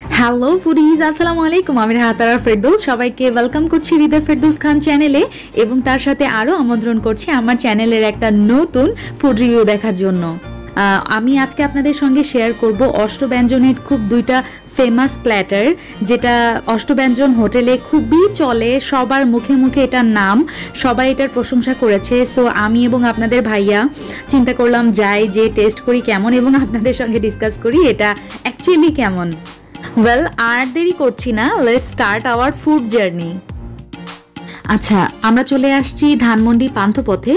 Hello foodies আসসালামু আলাইকুম আমি হাতারা ফেরদৌস সবাইকে ওয়েলকাম করছি হৃদয় ফেরদৌস খান চ্যানেলে এবং তার সাথে আরও আমন্ত্রণ করছি আমার চ্যানেলের একটা নতুন ফুড রিভিউ দেখার জন্য। আমি আজকে আপনাদের সঙ্গে শেয়ার করব অষ্টব্যঞ্জনের খুব দুইটা ফেমাস প্ল্যাটার যেটা অষ্টব্যঞ্জন হোটেলে খুবই চলে, সবার মুখে মুখে এটার নাম, সবাই এটার প্রশংসা করেছে। সো আমি এবং আপনাদের ভাইয়া চিন্তা করলাম, যাই, যে টেস্ট করি কেমন, এবং আপনাদের সঙ্গে ডিসকাস করি এটা অ্যাকচুয়ালি কেমন। ওয়েল আর দেরি করছি না let's start our food journey আচ্ছা আমরা চলে আসছি ধানমন্ডি পান্থপথে।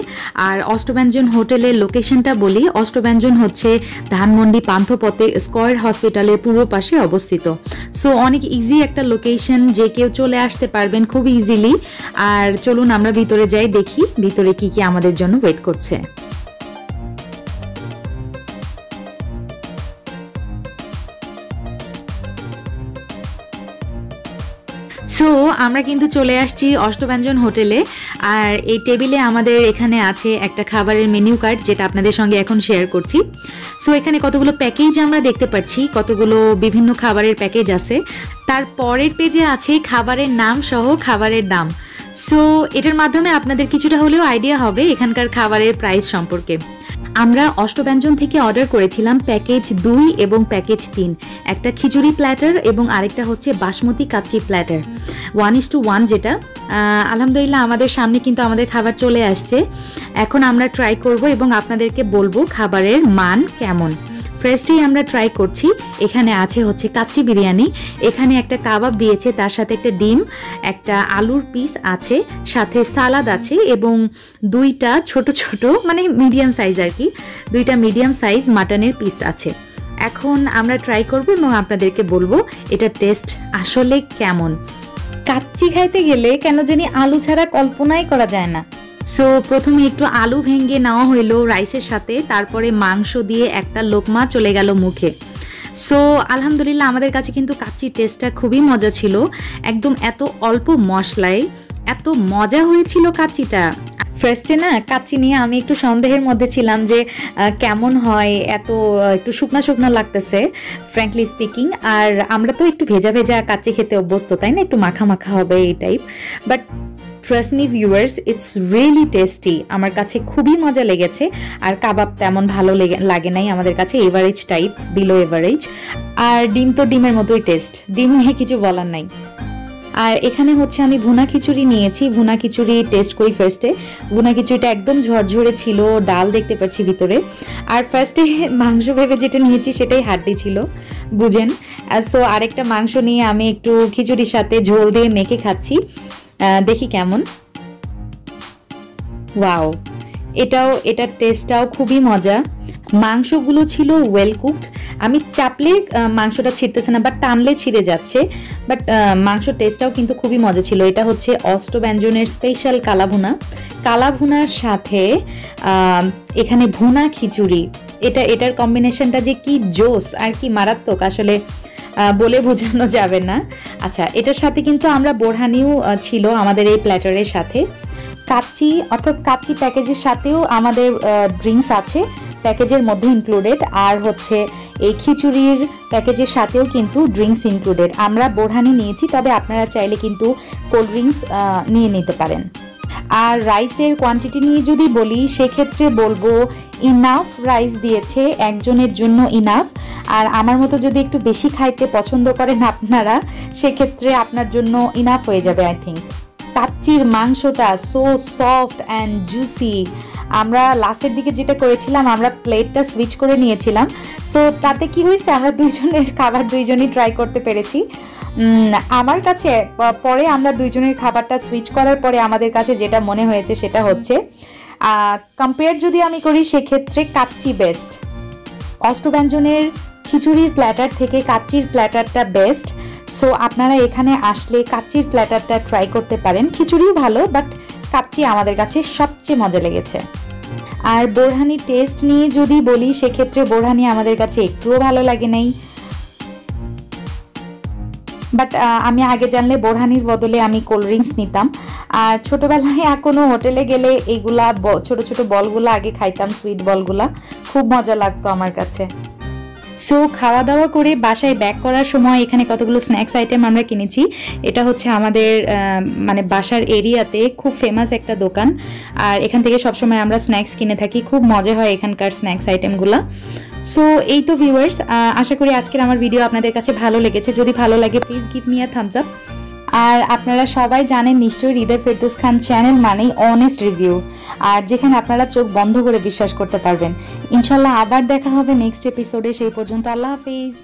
আর অষ্টব্যঞ্জন হোটেলের লোকেশনটা বলি। অষ্টব্যঞ্জন হচ্ছে ধানমন্ডি পান্থপথে স্কয়ার হসপিটালের পূর্ব পাশে অবস্থিত। সো, অনেক ইজি একটা লোকেশন যে কেউ চলে আসতে পারবেন খুব ইজিলি আর চলুন আমরা ভিতরে যাই, দেখি ভিতরে কি কি আমাদের জন্য ওয়েট করছে। সো আমরা কিন্তু চলে আসছি অষ্টব্যঞ্জন হোটেলে, আর এই টেবিলে আমাদের এখানে আছে একটা খাবারের মেনু কার্ড যেটা আপনাদের সঙ্গে এখন শেয়ার করছি। সো এখানে কতগুলো প্যাকেজ আমরা দেখতে পাচ্ছি, কতগুলো বিভিন্ন খাবারের প্যাকেজ আছে। তার পরের পেজে আছে খাবারের নাম সহ খাবারের দাম। সো এটার মাধ্যমে আপনাদের কিছুটা হলেও আইডিয়া হবে এখানকার খাবারের প্রাইস সম্পর্কে। আমরা অষ্টব্যঞ্জন থেকে অর্ডার করেছিলাম প্যাকেজ দুই এবং প্যাকেজ তিন। একটা খিচুড়ি প্ল্যাটার এবং আরেকটা হচ্ছে basmati kacchi platter. One is to one যেটা। আলহামদুলিল্লাহ আমাদের সামনে কিন্তু আমাদের খাবার চলে আসছে। এখন আমরা ট্রাই করব এবং আপনাদেরকে বলব খাবারের মান কেমন। ফার্স্টেই আমরা ট্রাই করছি। এখানে আছে হচ্ছে কাচ্চি বিরিয়ানি। এখানে একটা কাবাব দিয়েছে, তার সাথে একটা ডিম, একটা আলুর পিস আছে, সাথে সালাদ আছে এবং দুইটা ছোট ছোট মানে মিডিয়াম সাইজ আর কি, দুইটা মিডিয়াম সাইজ মাটনের পিস আছে। এখন আমরা ট্রাই করব এবং আপনাদেরকে বলব, এটা টেস্ট আসলে কেমন। কাচ্চি খাইতে গেলে কেন জানি আলু ছাড়া কল্পনাই করা যায় না। সো প্রথমে একটু আলু ভেঙে নেওয়া হইল রাইসের সাথে, তারপরে মাংস দিয়ে একটা লোকমা চলে গেল মুখে। সো আলহামদুলিল্লাহ আমাদের কাছে কিন্তু কাচ্চির টেস্টটা খুবই মজা ছিল। একদম এত অল্প মশলায়, এত মজা হয়েছিল কাচ্চিটা। ফার্স্টে না, কাচ্চি নিয়ে আমি একটু সন্দেহের মধ্যে ছিলাম যে কেমন হয়, এত একটু শুকনা শুকনা লাগতেছে ফ্র্যাঙ্কলি স্পিকিং আর আমরা তো একটু ভেজা ভেজা কাচ্চি খেতে অভ্যস্ত, তাই না? একটু মাখা মাখা হবে এই type but trust me viewers it's really tasty আমার কাছে খুবই মজা লেগেছে। আর কাবাব তেমন ভালো লেগে- নাই আমাদের কাছে এভারেজ টাইপ বিলো এভারেজ আর ডিম তো ডিমের মতোই টেস্ট ডিম নিয়ে কিছু বলার নাই। আর এখানে হচ্ছে আমি ভুনা খিচুড়ি নিয়েছি। ভুনা খিচুড়ি টেস্ট করি ফার্স্টে ভুনা খিচুড়িটা একদম ঝরঝরে ছিল, ডাল দেখতে পাচ্ছি ভিতরে। আর ফার্স্টে মাংস ভেবে যেটা নিয়েছি, সেটাই হাড্ডি ছিল। বুঝেন? সো আরেকটা মাংস নিয়ে আমি একটু খিচুড়ির সাথে ঝোল দিয়ে মেখে খাচ্ছি। দেখি কেমন। ওয়াও এটাও, এটার টেস্টটাও খুবই মজা। মাংসগুলো ছিল ওয়েল কুকড আমি চাপলে মাংসটা ছিঁড়তেছে না বাট টানলে ছিঁড়ে যাচ্ছে। বাট মাংস টেস্টটাও কিন্তু খুবই মজা ছিল। এটা হচ্ছে অষ্ট ব্যঞ্জনের স্পেশাল কালাভুনা। কালাভুনার সাথে এখানে ভুনা খিচুড়ি। এটা, এটার কম্বিনেশনটা যে কি জোস আর কি মারাত্মক। আসলে বলে বোঝানো যাবে না। আচ্ছা এটার সাথে কিন্তু আমরা বোরহানিও ছিল আমাদের এই প্ল্যাটারের সাথে। কাচ্চি, অর্থাৎ কাচ্চি প্যাকেজের সাথেও আমাদের ড্রিঙ্কস আছে, প্যাকেজের মধ্যে ইনক্লুডেড আর হচ্ছে এই খিচুড়ির প্যাকেজের সাথেও কিন্তু ড্রিঙ্কস ইনক্লুডেড আমরা বোরহানি নিয়েছি, তবে আপনারা চাইলে কিন্তু কোল্ড ড্রিঙ্কস নিয়ে নিতে পারেন। আর রাইসের কোয়ান্টিটি নিয়ে যদি বলি, সেক্ষেত্রে বলব ইনাফ রাইস দিয়েছে একজনের জন্য ইনাফ আর আমার মতো যদি একটু বেশি খাইতে পছন্দ করেন আপনারা, সেক্ষেত্রে আপনার জন্য ইনাফ হয়ে যাবে আই থিঙ্ক কাচ্চির মাংসটা সো সফট অ্যান্ড জুসি আমরা লাস্টের দিকে যেটা করেছিলাম, আমরা প্লেটটা সুইচ করে নিয়েছিলাম। সো তাতে কি হয়েছে, আমরা দুইজনের খাবার দুইজনই ট্রাই করতে পেরেছি। আমার কাছে পরে আমরা দুইজনের খাবারটা সুইচ করার পরে আমাদের কাছে যেটা মনে হয়েছে সেটা হচ্ছে কম্পেয়ার যদি আমি করি, সেক্ষেত্রে কাচ্চি বেস্ট অষ্টব্যঞ্জনের খিচুড়ির প্ল্যাটার থেকে কাচ্চির প্ল্যাটারটা বেস্ট সো আপনারা এখানে আসলে কাচ্চির প্ল্যাটারটা ট্রাই করতে পারেন। খিচুড়িও ভালো বাট কাচ্চি আমাদের কাছে সবচেয়ে মজা লেগেছে। আর বোরহানি টেস্ট নিয়ে যদি বলি, সেক্ষেত্রে বোরহানি আমাদের কাছে একটুও ভালো লাগে নাই। বাট আমি আগে জানলে বোরহানির বদলে আমি কোল্ড ড্রিঙ্কস নিতাম। আর ছোটোবেলায় কোনো হোটেলে গেলে এইগুলা ছোট ছোট বলগুলো, আগে খাইতাম সুইট বলগুলা। খুব মজা লাগতো আমার কাছে। সো খাওয়া দাওয়া করে বাসায় ব্যাক করার সময় এখানে কতগুলো স্ন্যাক্স আইটেম আমরা কিনেছি। এটা হচ্ছে আমাদের মানে বাসার এরিয়াতে খুব ফেমাস একটা দোকান। আর এখান থেকে সবসময় আমরা স্ন্যাক্স কিনে থাকি। খুব মজা হয় এখানকার স্ন্যাক্স আইটেমগুলো সো এই তো ভিউয়ার্স আশা করি আজকের আমার ভিডিও আপনাদের কাছে ভালো লেগেছে। যদি ভালো লাগে please give me a thumbs up আর আপনারা সবাই জানেন নিশ্চয়ই হৃদয় ফেরদৌস খান চ্যানেল মানেই অনেস্ট রিভিউ আর যেখানে আপনারা চোখ বন্ধ করে বিশ্বাস করতে পারবেন। ইনশাল্লাহ আবার দেখা হবে নেক্সট এপিসোডে সেই পর্যন্ত আল্লাহ হাফিজ।